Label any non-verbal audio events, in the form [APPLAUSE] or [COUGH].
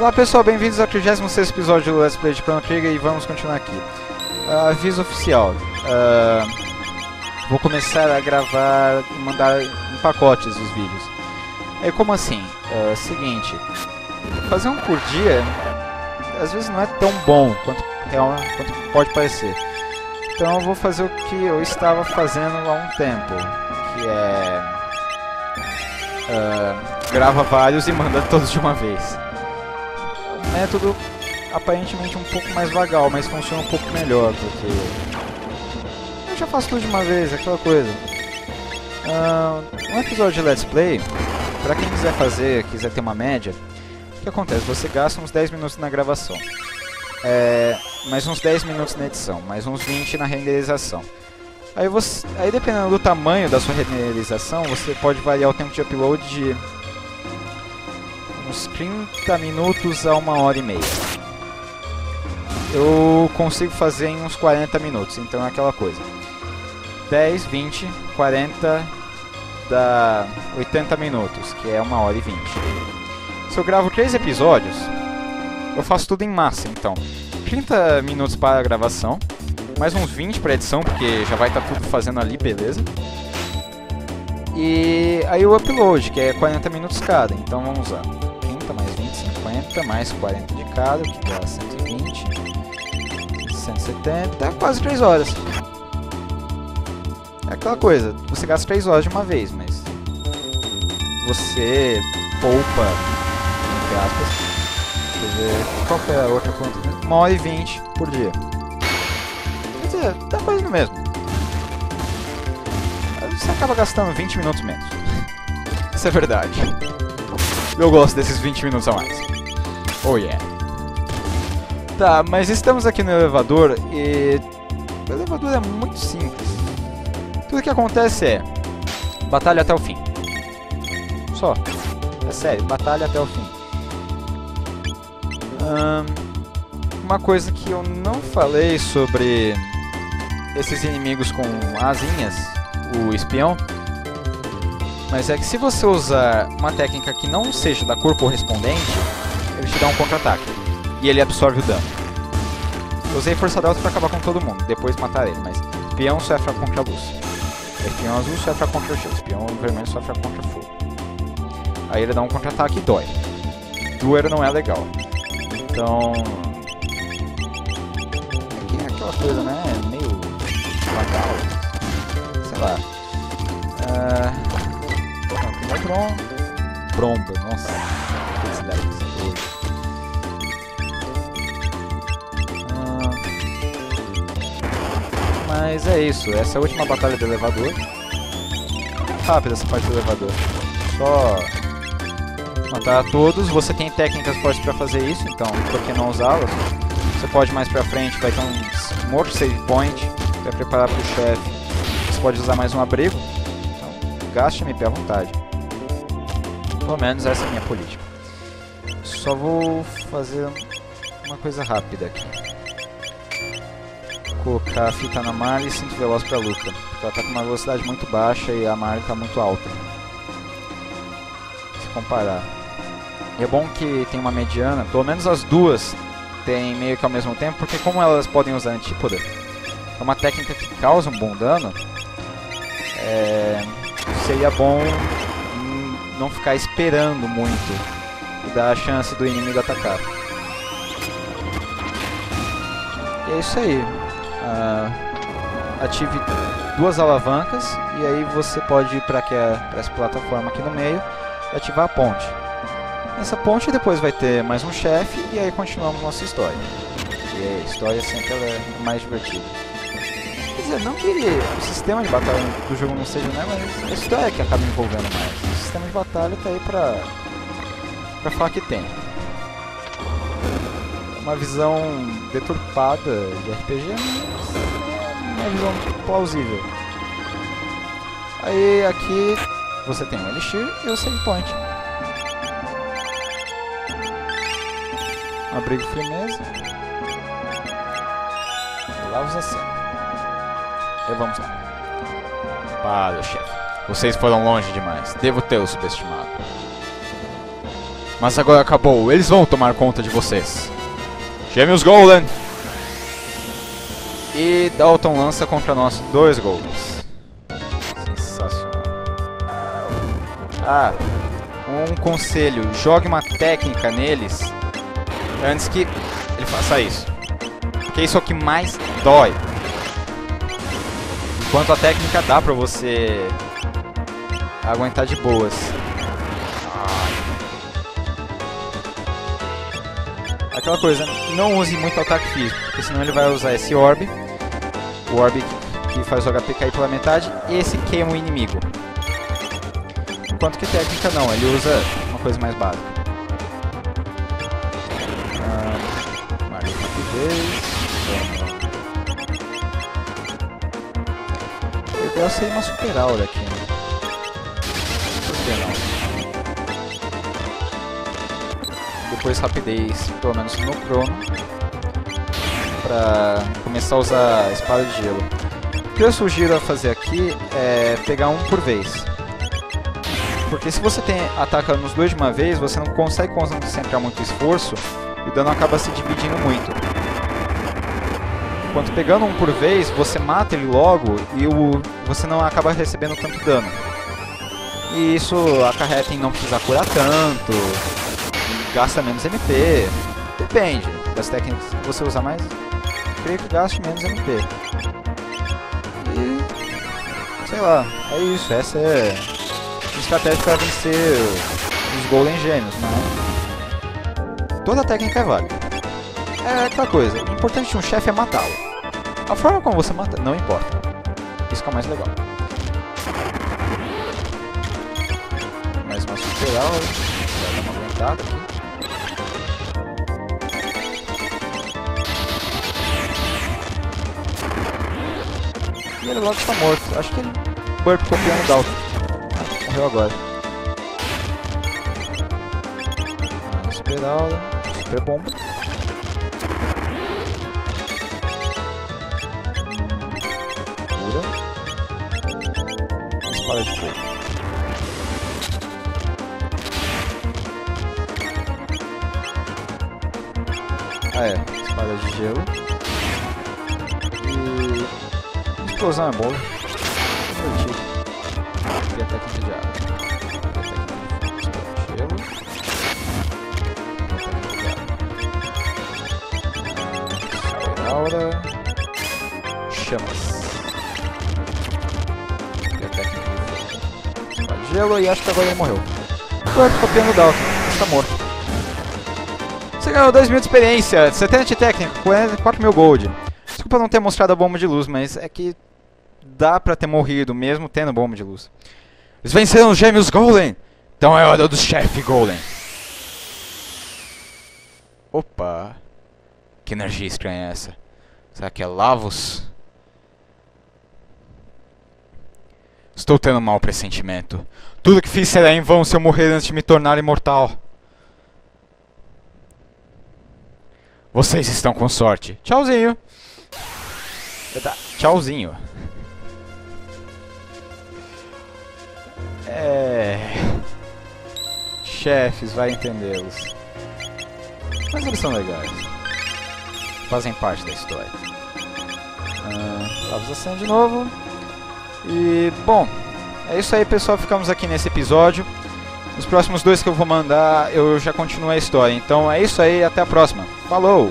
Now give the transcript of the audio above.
Olá pessoal, bem-vindos ao 36 episódio do Let's Play de Chrono Trigger e vamos continuar aqui. Uh, aviso oficial. Uh, vou começar a gravar e mandar em pacotes os vídeos. É como assim? Uh, seguinte, fazer um por dia às vezes não é tão bom quanto, real, quanto pode parecer. Então eu vou fazer o que eu estava fazendo há um tempo, que é grava vários e manda todos de uma vez método aparentemente um pouco mais vagal, mas funciona um pouco melhor, porque eu já faço tudo de uma vez, aquela coisa. Uh, um episódio de Let's Play, para quem quiser fazer, quiser ter uma média, o que acontece? Você gasta uns 10 minutos na gravação, é, mais uns 10 minutos na edição, mais uns 20 na renderização. Aí, você, aí dependendo do tamanho da sua renderização, você pode variar o tempo de upload de uns 30 minutos a uma hora e meia. Eu consigo fazer em uns 40 minutos, então é aquela coisa. 10, 20, 40 dá 80 minutos, que é uma hora e 20. Se eu gravo 3 episódios, eu faço tudo em massa, então. 30 minutos para a gravação, mais uns 20 para edição, porque já vai estar tá tudo fazendo ali, beleza? E aí o upload, que é 40 minutos cada, então vamos lá mais 20, 50, mais 40 de cada, que dá 120, 170, quase 3 horas. É aquela coisa, você gasta 3 horas de uma vez, mas você poupa, entre aspas, quer ver, qual é a outra conta? 1 hora e 20 por dia. Quer dizer, tá quase no mesmo. Você acaba gastando 20 minutos menos. [LAUGHS] Isso é verdade. Eu gosto desses 20 minutos a mais. Oh yeah. Tá, mas estamos aqui no elevador e... O elevador é muito simples. Tudo que acontece é... Batalha até o fim. Só. É sério, batalha até o fim. uma coisa que eu não falei sobre esses inimigos com asinhas, o espião, mas é que se você usar uma técnica que não seja da cor correspondente, ele te dá um contra-ataque. E ele absorve o dano. Usei força delta pra acabar com todo mundo, depois matar ele, mas espião só é contra a luz. Espião azul só é contra o gelo, espião vermelho só é contra fogo. Aí ele dá um contra-ataque e dói. Doer não é legal. Então... É aquela coisa, né? Meio... Legal. Sei lá. Uh... Brom... Bromba, nossa. Mas é isso, essa é a última batalha do elevador. Rápida essa parte do elevador. Só matar todos. Você tem técnicas fortes para fazer isso, então por que não usá-las? Você pode mais pra frente, vai ter um morto save point para preparar para o chefe. Você pode usar mais um abrigo. Então, gaste MP à vontade. Pelo menos essa é a minha política. Só vou fazer uma coisa rápida aqui. Colocar a fita na malha e cinto veloz para luta. Porque ela está com uma velocidade muito baixa e a malha está muito alta. Se comparar. E é bom que tem uma mediana, pelo menos as duas tem meio que ao mesmo tempo, porque como elas podem usar antípoda, é uma técnica que causa um bom dano, é, seria bom não ficar esperando muito e dar a chance do inimigo atacar. E é isso aí. Uh, ative duas alavancas e aí você pode ir para essa plataforma aqui no meio e ativar a ponte. Nessa ponte depois vai ter mais um chefe e aí continuamos nossa história. E a história sempre é mais divertida. Quer dizer, não que o sistema de batalha do jogo não seja, né, mas a história é que acaba envolvendo mais sistema de batalha tá aí pra, pra falar que tem. Uma visão deturpada de RPG, é uma visão plausível. Aí aqui você tem o Elixir e o Save Point. Abrigo firmeza. Lavos a cena. E vamos lá. Para, chefe. Vocês foram longe demais. Devo tê-lo subestimado. Mas agora acabou, eles vão tomar conta de vocês. Gêmeos Golem! E Dalton lança contra nós dois golems. Sensacional. Ah, um conselho, jogue uma técnica neles antes que ele faça isso. Porque isso é o que mais dói. Enquanto a técnica dá pra você aguentar de boas. Aquela coisa, não use muito ataque físico, porque senão ele vai usar esse orb, o orb que faz o HP cair pela metade, e esse queima o inimigo. Enquanto que técnica não, ele usa uma coisa mais básica. Ah, seria uma super aura aqui, né? Por que não? Depois rapidez, pelo menos no crono, para começar a usar a espada de gelo. O que eu sugiro a fazer aqui é pegar um por vez. Porque se você tem ataca nos dois de uma vez, você não consegue concentrar muito esforço e o dano acaba se dividindo muito. Enquanto pegando um por vez, você mata ele logo e o, você não acaba recebendo tanto dano. E isso acarreta em não precisar curar tanto, gasta menos MP. Depende das técnicas que você usar mais. Creio que gaste menos MP. E. sei lá, é isso. Essa é a estratégia para vencer os Golden Gêmeos, né? Toda técnica é válida. É aquela coisa, o importante de um chefe é matá-lo. A forma como você mata não importa. Isso que é mais legal. Mais uma superal, vai dar uma aguentada aqui. Ele logo está morto. Acho que ele burp copiando o Dalton. Morreu agora. Super aula, super bomba. Cura. Espada de fogo. Ah é, espada de gelo. Explosão é boa. Divertido. E a técnica de água. Aura. Chamas. E a técnica de. Gelo e acho que agora ele morreu. Agora copiando o Dalton. Está morto. Você ganhou 2 mil de experiência, 70 de técnica, 4 mil gold. Desculpa não ter mostrado a bomba de luz, mas é que dá pra ter morrido, mesmo tendo bomba de luz. Eles venceram os gêmeos Golem! Então é hora do chefe Golem. Opa! Que energia estranha é essa? Será que é Lavos? Estou tendo um mau pressentimento. Tudo que fiz será em vão se eu morrer antes de me tornar imortal. Vocês estão com sorte. Tchauzinho. Tchauzinho. É. Chefes, vai entendê-los. Mas eles são legais. Fazem parte da história. Ah, a de novo. E, bom, é isso aí, pessoal. Ficamos aqui nesse episódio. Os próximos dois que eu vou mandar, eu já continuo a história. Então é isso aí, até a próxima. Falou!